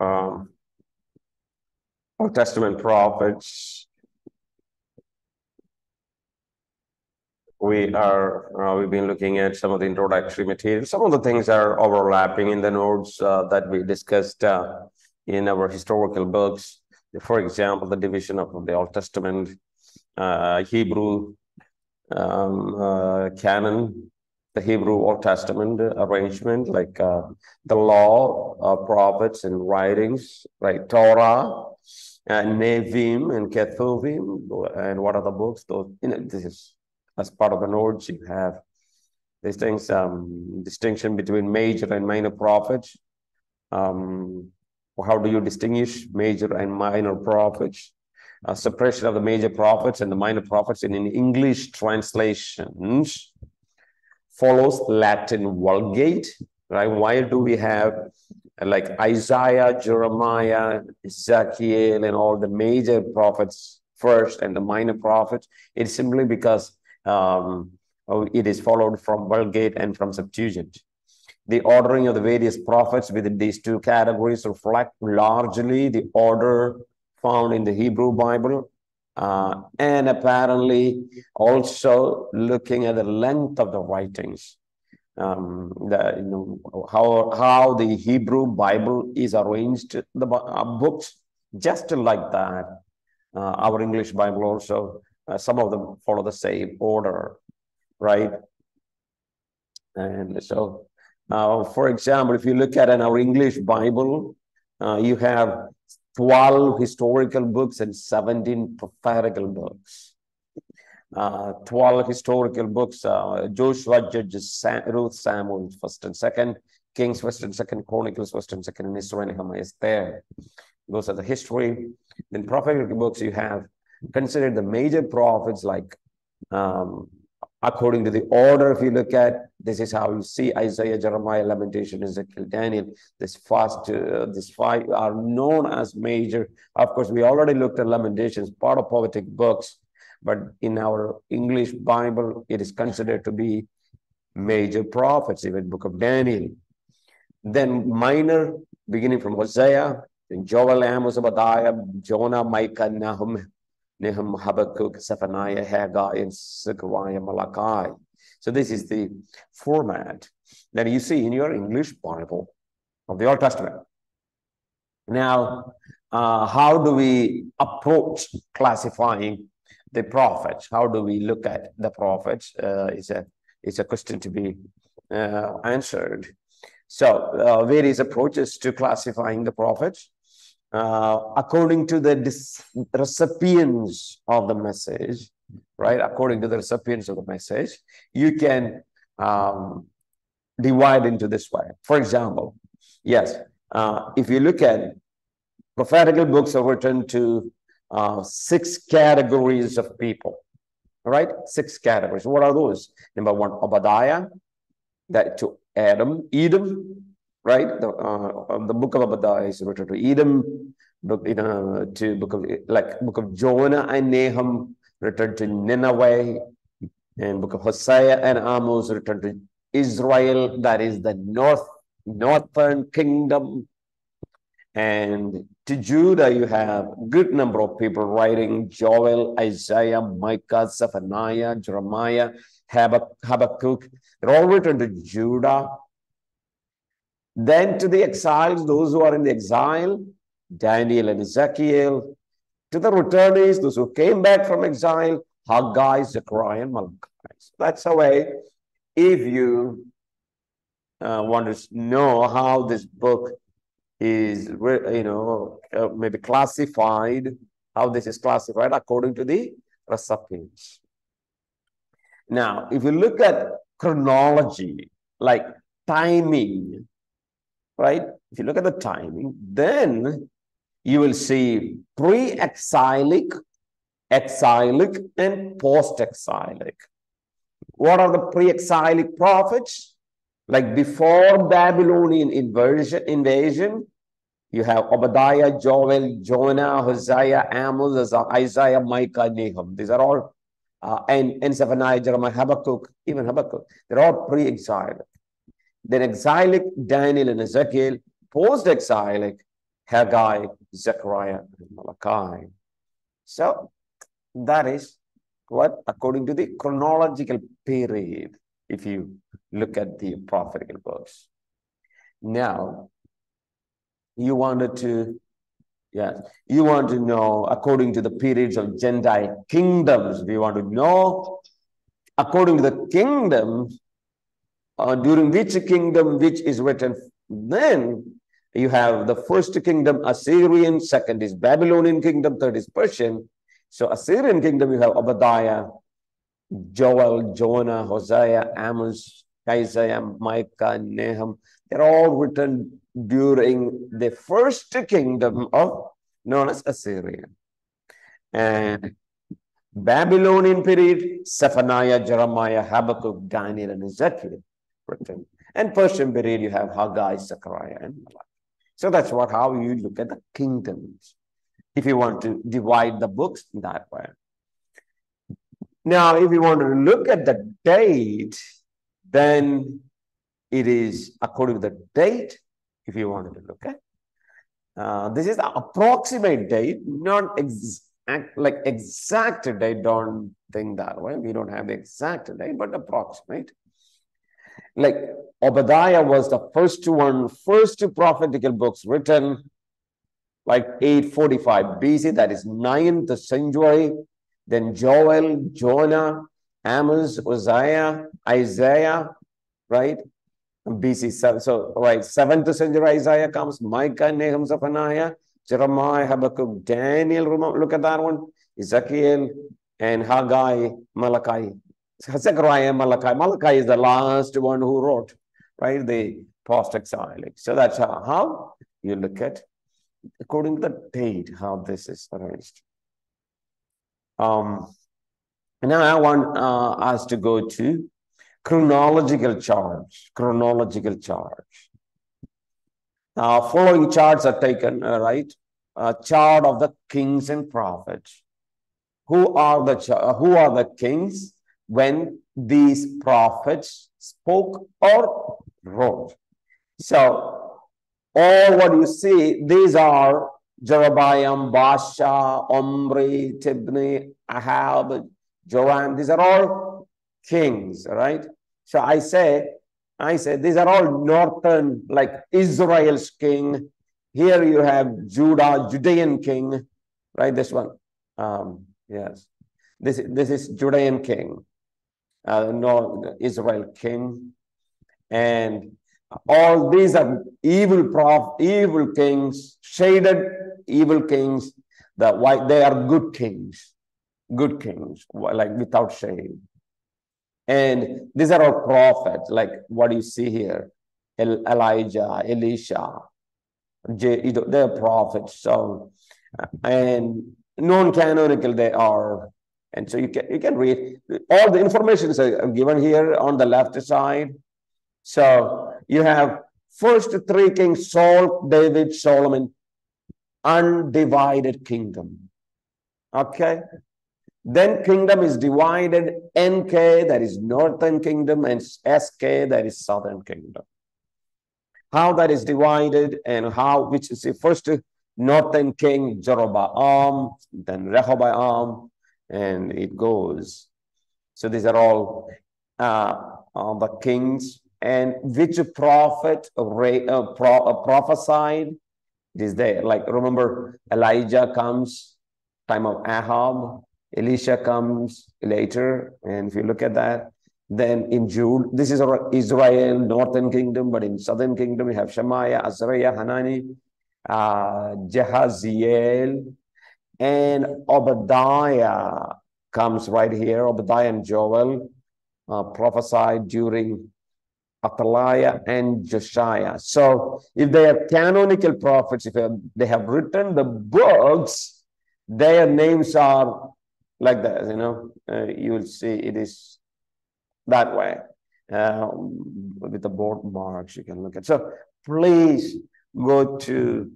um, Old Testament prophets. We are, uh, we've been looking at some of the introductory material. Some of the things are overlapping in the notes uh, that we discussed uh, in our historical books. For example, the division of the Old Testament, uh, Hebrew um, uh, canon, the Hebrew Old Testament arrangement, like uh, the law, of prophets, and writings, right? Torah, and Nevi'im and Ketuvim, and what are the books? Those, you know, this is as part of the notes you have these things, um, distinction between major and minor prophets. Um, how do you distinguish major and minor prophets? Uh, separation of the major prophets and the minor prophets in, in English translations follows Latin Vulgate, right? Why do we have like Isaiah, Jeremiah, Ezekiel, and all the major prophets first and the minor prophets? It's simply because um, oh, it is followed from Vulgate and from Septuagint. The ordering of the various prophets within these two categories reflect largely the order found in the Hebrew Bible, uh, and apparently also looking at the length of the writings. Um, the, you know, how, how the Hebrew Bible is arranged, the uh, books, just like that. Uh, our English Bible also uh, some of them follow the same order, right? And so, uh, for example, if you look at in our English Bible, uh, you have 12 historical books and 17 prophetical books. Uh, 12 historical books, uh, Joshua, Judges, Sam, Ruth, Samuel, first and second, Kings, first and second, Chronicles, first and second, and Ezra, Nehemiah is there. Those are the history. Then prophetical books, you have consider the major prophets like um, according to the order if you look at this is how you see isaiah jeremiah lamentation ezekiel daniel. This fast uh, this five are known as major. Of course we already looked at lamentations part of poetic books but in our english bible it is considered to be major prophets even book of daniel. Then minor beginning from hosea then joel amos obadiah jonah micah nahum Nahum, Habakkuk, Zephaniah, Haggai, and Zechariah, Malachi. So this is the format that you see in your English Bible of the Old Testament. Now, uh, how do we approach classifying the prophets? How do we look at the prophets? Uh, is a is a question to be uh, answered. So, uh, various approaches to classifying the prophets uh, according to the recipients of the message, right? According to the recipients of the message, you can um, divide into this way. For example, yes, uh, if you look at prophetical books are written to uh, six categories of people, right? Six categories. What are those? Number one, Obadiah, that to Adam, Edom, right? The, uh, the book of Obadiah is written to Edom, book, you know, to book of like book of Jonah and Nahum written to Nineveh, and book of Hosea and Amos written to Israel, that is the north northern kingdom. And to Judah, you have good number of people writing Joel, Isaiah, Micah, Zephaniah, Jeremiah, Habakkuk. They're all written to Judah then to the exiles, those who are in the exile, Daniel and Ezekiel. To the returnees, those who came back from exile, Haggai, Zechariah, and Malachi. So that's a way, if you uh, want to know how this book is, you know, uh, maybe classified, how this is classified according to the recipients. Now, if you look at chronology, like timing, right? If you look at the timing, then you will see pre-exilic, exilic, and post-exilic. What are the pre-exilic prophets? Like before Babylonian invasion, invasion, you have Obadiah, Joel, Jonah, Hosea, Amos, Isaiah, Micah, Nahum. These are all, uh, and, and Zephaniah, Jeremiah, Habakkuk, even Habakkuk. They're all pre-exilic. Then exilic Daniel and Ezekiel, post-exilic Haggai, Zechariah, and Malachi. So that is what according to the chronological period, if you look at the prophetical books. Now, you wanted to, yes, you want to know according to the periods of Gentile kingdoms. We want to know according to the kingdoms, uh, during which kingdom which is written. Then you have the first kingdom, Assyrian, second is Babylonian kingdom, third is Persian. So Assyrian kingdom, you have Obadiah, Joel, Jonah, Hosea, Amos, Isaiah, Micah, Nahum. They're all written during the first kingdom of known as Assyria. And Babylonian period, Zephaniah, Jeremiah, Habakkuk, Daniel, and Ezekiel And Persian period, you have Haggai, Zechariah, and Malachi. So that's what how you look at the kingdoms. If you want to divide the books that way. Now, if you want to look at the date, then it is according to the date, if you wanted to look at. Uh, this is the approximate date, not exact, like exact date. Don't think that way. We don't have the exact date, but approximate. Like Obadiah was the first to one, first prophetical books written like 845 BC, that is 9th century. Then Joel, Jonah, Amos, Uzziah, Isaiah, right? BC So, right, 7th century Isaiah comes, Micah, Nahum, Zephaniah, Jeremiah, Habakkuk, Daniel, look at that one, Ezekiel, and Haggai, Malachi. Zechariah, Malachi. Malachi is the last one who wrote, right, the post-exilic. So that's how, how you look at, according to the date, how this is arranged. Um, now I want uh, us to go to chronological charge. Chronological charge. Now, following charts are taken, uh, right? A chart of the kings and prophets. Who are the who are the kings when these prophets spoke or wrote? So, all what you see, these are Jeroboam, Baasha, Omri, Tibni, Ahab, Joram. These are all kings, right? So I say, I say these are all northern, like Israel's king. Here you have Judah, Judean king, right? This one. Um, yes. This, this is Judean king, uh, no, Israel king. And all these are evil prof, evil kings, shaded evil kings. The white, they are good kings, good kings, like without shame. And these are all prophets, like what you see here, Elijah, Elisha, they're prophets. So, and non-canonical they are. And so you can you can read all the information is uh, given here on the left side. So you have first three kings, Saul, David, Solomon, undivided kingdom. Okay. Then kingdom is divided NK, that is northern kingdom, and SK, that is southern kingdom. How that is divided and how, which is the first northern king, Jeroboam, then Rehoboam, and it goes. So these are all uh, uh, the kings. And which prophet uh, pro, uh, prophesied? It is there. Like remember elijah comes time of ahab. Elisha comes later. And if you look at that then in jude this is israel northern kingdom but in southern kingdom we have shemaiah azariah hanani uh, jahaziel and obadiah comes right here obadiah and joel uh, prophesied during Athaliah and Josiah. So if they are canonical prophets, if they have written the books, their names are like that, you know, uh, you will see it is that way. Uh, with the board marks you can look at. So please go to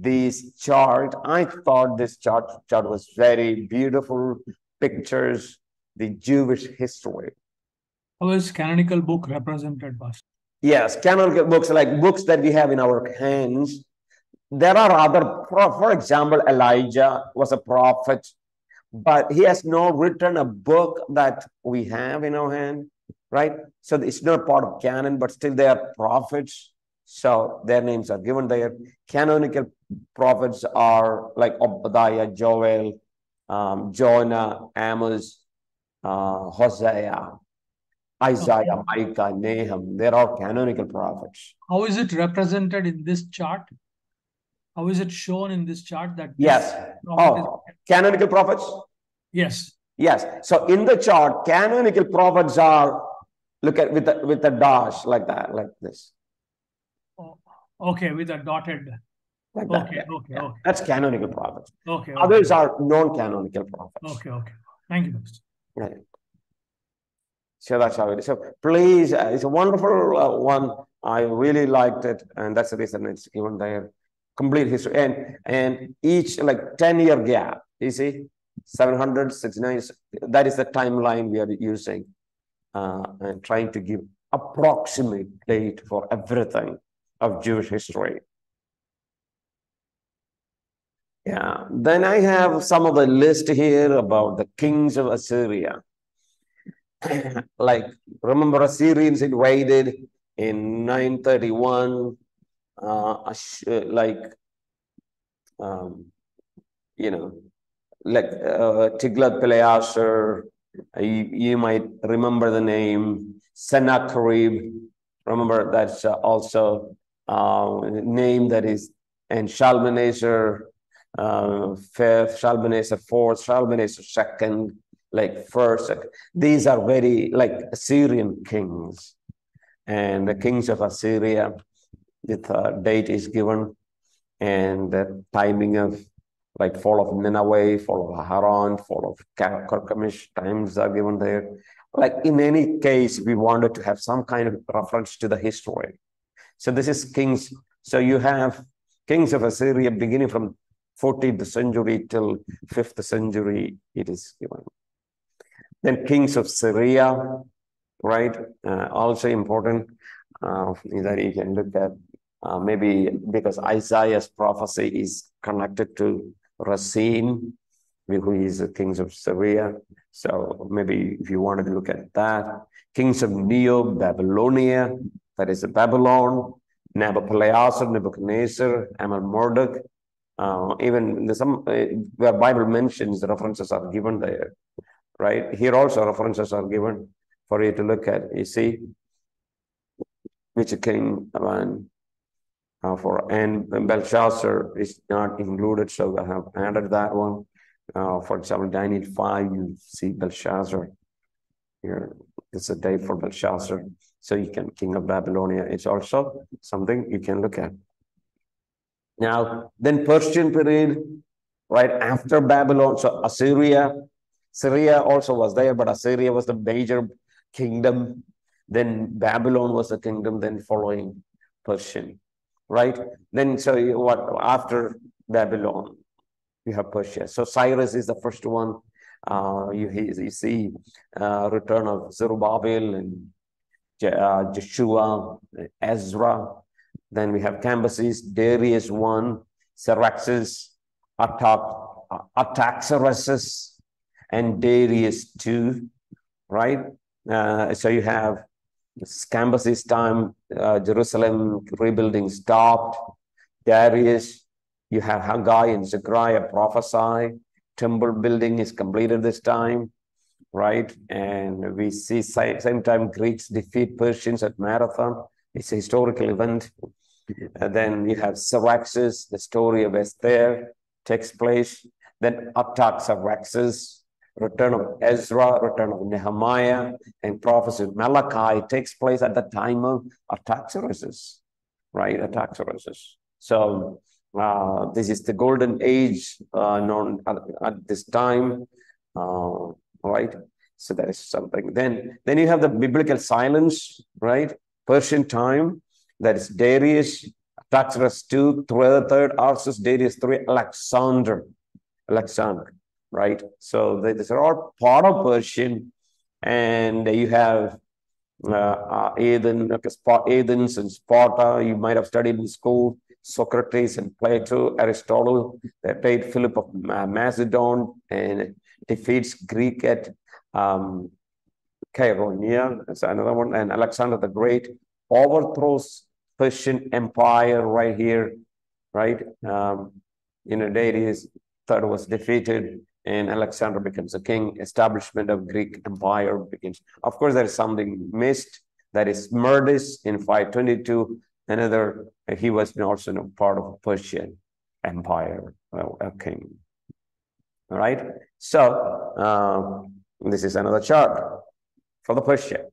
this chart. I thought this chart, chart was very beautiful pictures, the Jewish history. How is canonical book represented, Pastor? Yes, canonical books like books that we have in our hands. there are other, for, for example, Elijah was a prophet, but he has not written a book that we have in our hand, right? So it's not part of canon, but still they are prophets. So their names are given there. Canonical prophets are like Obadiah, Joel, um, Jonah, Amos, uh, Hosea, Isaiah, Micah, Nahum. There are canonical prophets. How is it represented in this chart? How is it shown in this chart that Yes. prophet is- Oh, canonical prophets? yes. Yes. So in the chart, canonical prophets are look at with the with the dash like that, like this, Okay, with a dotted. like that. Okay, Yeah. okay, Yeah. okay, That's canonical prophets. okay. Others okay. are non-canonical prophets. Okay, okay. Thank you, Pastor. Right. So that's how it is. So please, uh, it's a wonderful uh, one. I really liked it, and that's the reason it's given there. Complete history and and each like 10 year gap. You see, 769. That is the timeline we are using, uh, and trying to give approximate date for everything of Jewish history. Yeah. Then I have some of the list here about the kings of Assyria like remember Assyrians invaded in 931 uh, uh, like um, you know like uh, Tiglath-Pileser you, you might remember the name Sennacherib remember that's uh, also uh, name that is and Shalmaneser uh, fifth Shalmaneser fourth Shalmaneser second like first these are very like Assyrian kings. And the kings of Assyria, the date is given, and the timing of like fall of Nineveh, fall of Haran, fall of Car- Carchemish times are given there. Like in any case, we wanted to have some kind of reference to the history. So this is kings. So you have kings of Assyria beginning from 14th century till 5th century, it is given. Then kings of Syria, right? Uh, also important uh, that you can look at uh, maybe because Isaiah's prophecy is connected to Rezin, who is the kings of Syria. So maybe if you wanted to look at that, kings of Neo Babylonia, that is Babylon, Nabopolassar, Nebuchadnezzar, Amel Marduk. Uh, even the, some uh, where Bible mentions the references are given there, right? Here also references are given for you to look at. You see, which king and uh, for and Belshazzar is not included, so I have added that one. Uh, for example, Daniel 5, you see Belshazzar here. It's a day for Belshazzar. So you can, King of Babylonia, is also something you can look at. Now, then Persian period, right after Babylon, so Assyria, Syria also was there, but Assyria was the major kingdom. Then Babylon was the kingdom, then following Persian, right? Then, so what after Babylon, you have Persia. So Cyrus is the first one. Uh, you, you see uh, return of Zerubbabel and Joshua, Ezra. Then we have Cambyses, Darius Xerxes, Artax- Artaxerxes, and Darius two, right? Uh, so you have Cambyses time, uh, Jerusalem rebuilding stopped. Darius, you have Haggai and Zechariah prophesy. Temple building is completed this time, right? And we see same, same time Greeks defeat Persians at Marathon. It's a historical event. And then you have Xerxes, the story of Esther takes place. Then Artaxerxes, return of Ezra, return of Nehemiah, and prophecy of Malachi takes place at the time of Artaxerxes, right? Artaxerxes. So uh, this is the golden age uh, known at, at this time, uh, right? So that is something. Then, then you have the biblical silence, right? Persian time, that is Darius, Artaxerxes two, third, third Arses, Darius three, Alexander, Alexander, right? So they- these are all part of Persian, and you have uh, uh, Aden, like Spa- Athens and Sparta. You might have studied in school. Socrates and Plato, Aristotle. They played Philip of Macedon and defeats Greek at um, Chaeronea. That's another one. And Alexander the Great overthrows Persian Empire right here, right? Um, you know, Darius third was defeated and Alexander becomes a king. Establishment of Greek Empire begins. Of course, there is something missed. That is Smerdis in 522. Another, he was also a part of Persian Empire, well, a king. All right. So um, this is another chart for the Persian.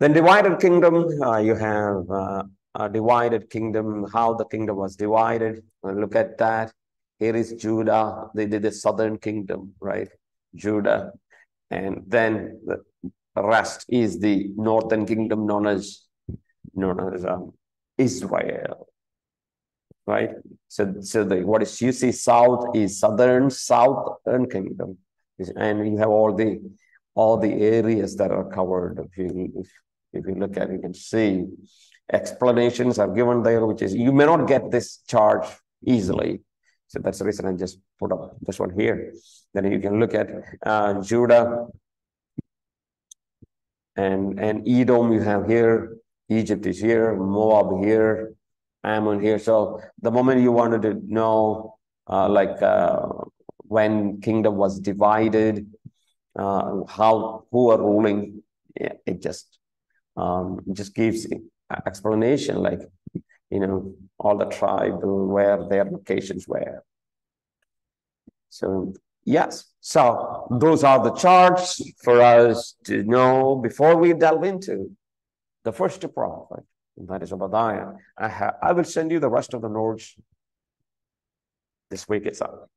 Then divided kingdom, uh, you have uh, a divided kingdom, how the kingdom was divided. We'll look at that. Here is Judah, they did the southern kingdom, right? Judah. And then the rest is the northern kingdom known as known as um, Israel. Right? So so the what is you see south is southern southern kingdom. And you have all the all the areas that are covered. If you if, if you look at it, you can see explanations are given there, which is you may not get this chart easily so that's the reason I just put up this one here. Then you can look at uh, Judah and, and Edom you have here, Egypt is here, Moab here, Ammon here. So the moment you wanted to know uh, like uh, when kingdom was divided, uh, how who are ruling, it just um, just gives explanation like you know, all the tribe where their locations were. So yes, so those are the charts for us to know before we delve into the first prophet, that is Obadiah. I, I will send you the rest of the notes this week itself.